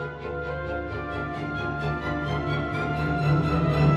うん。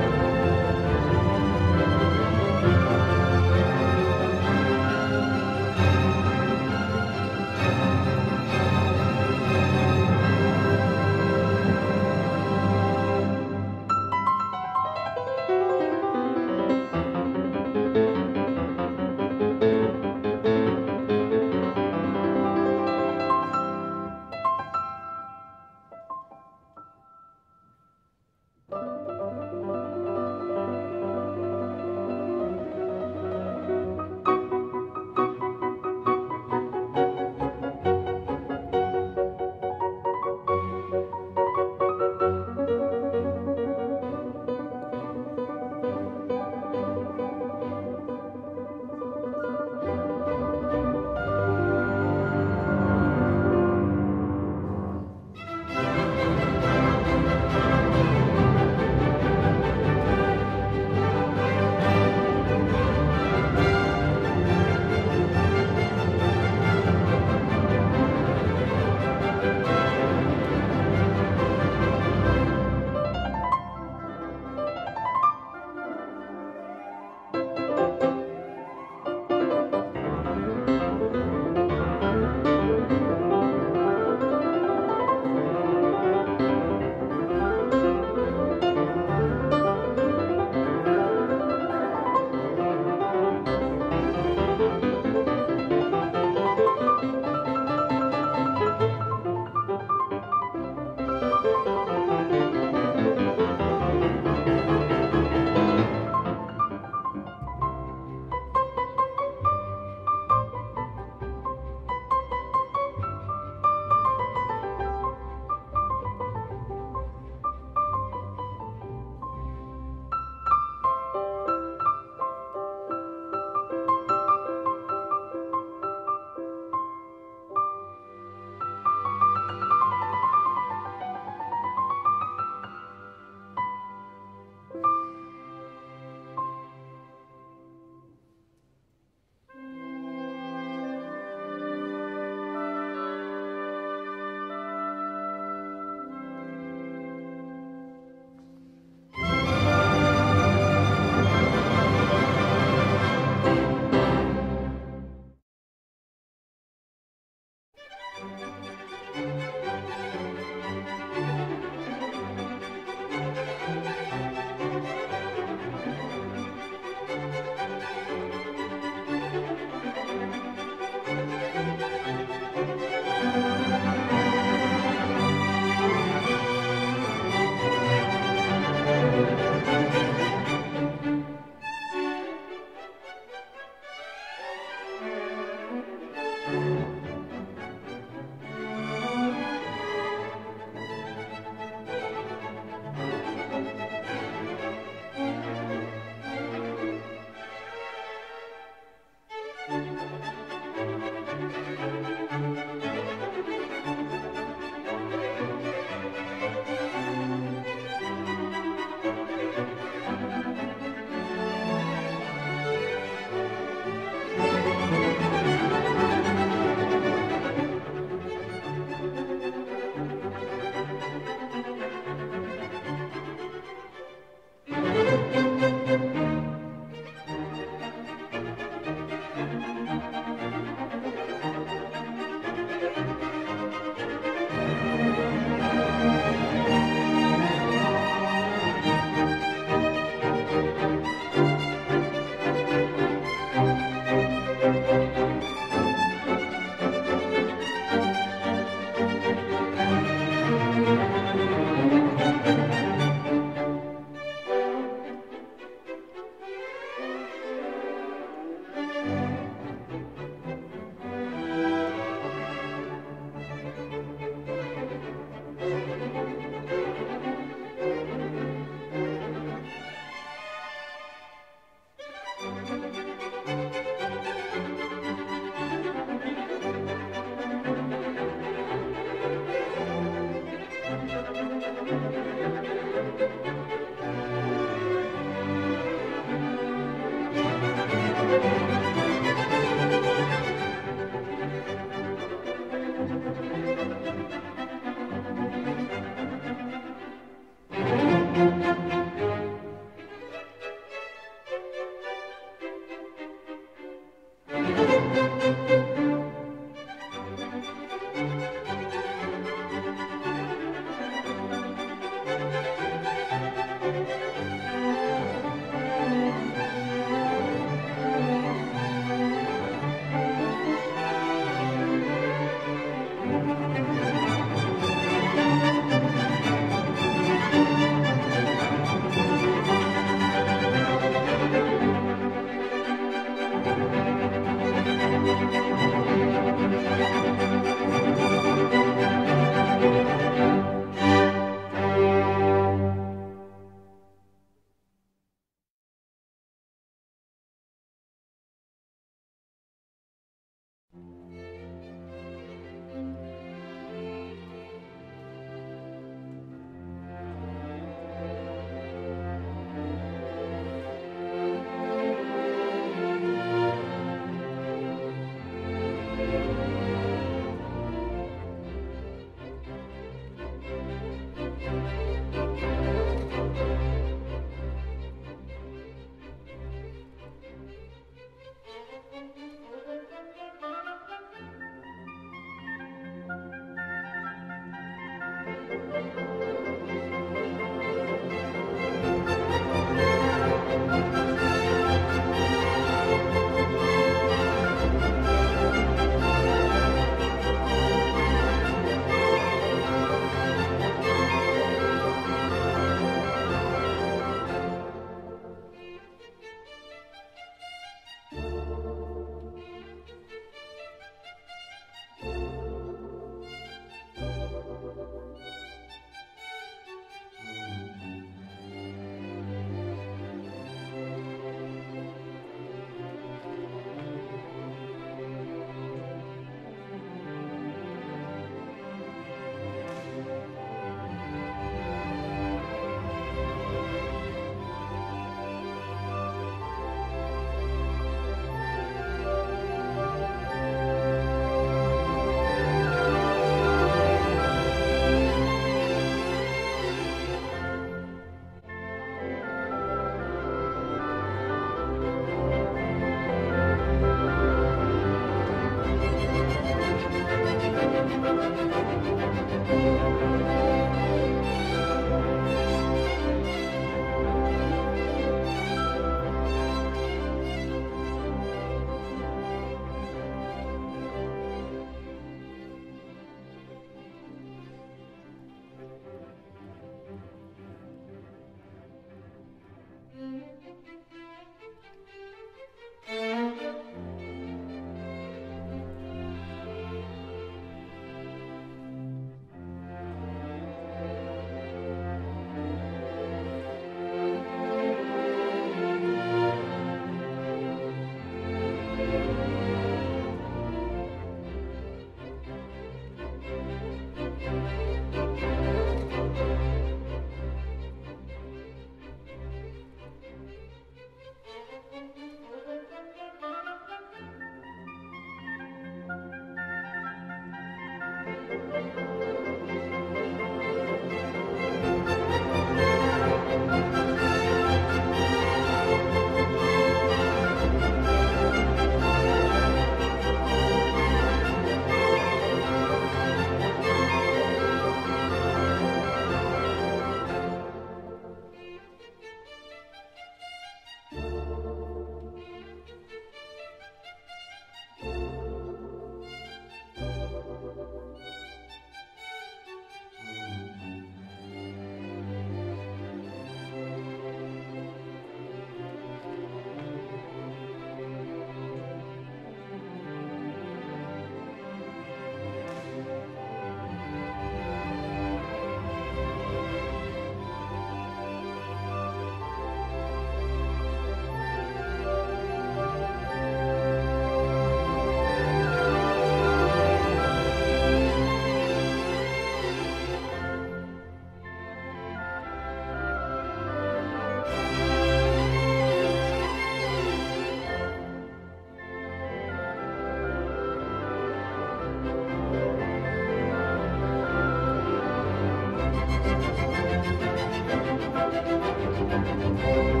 Música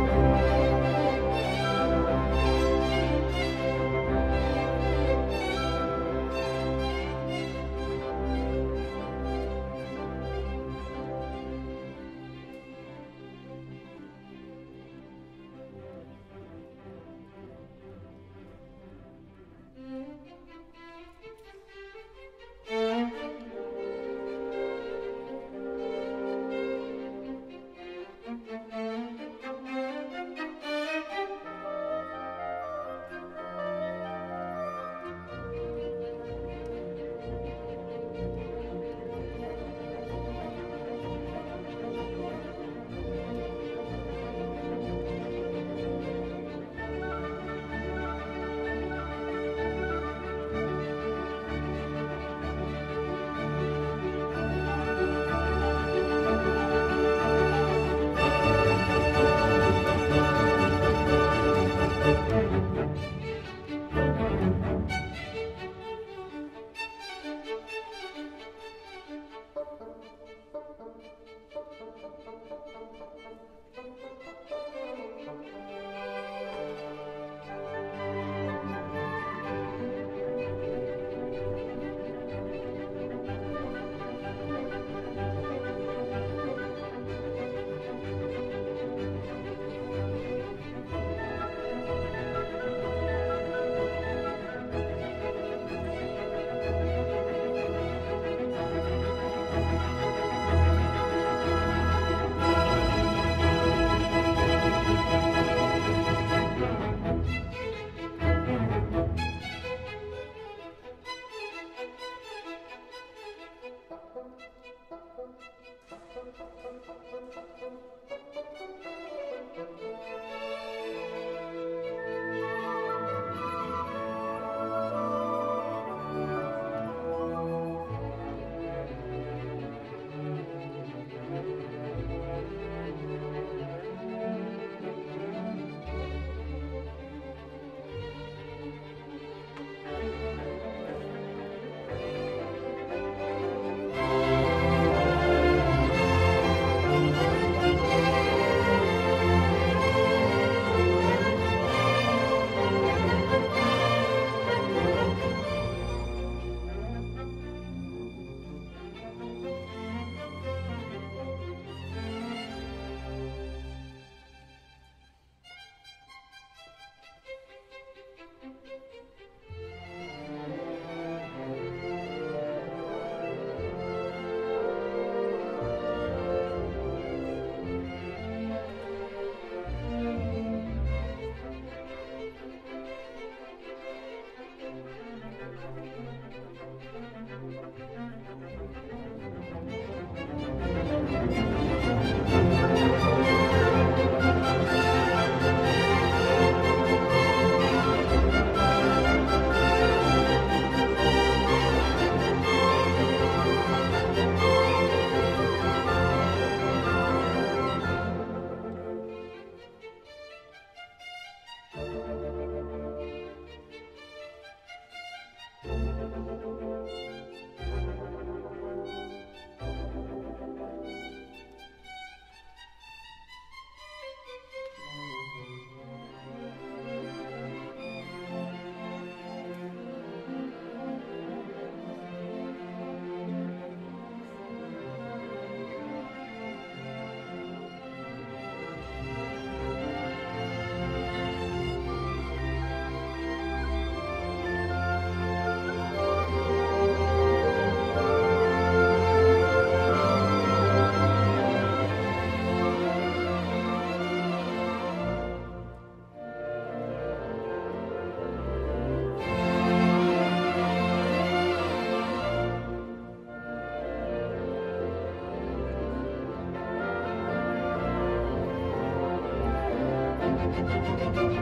Thank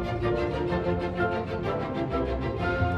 you.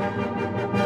Música